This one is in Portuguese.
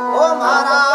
Ô oh, Mara!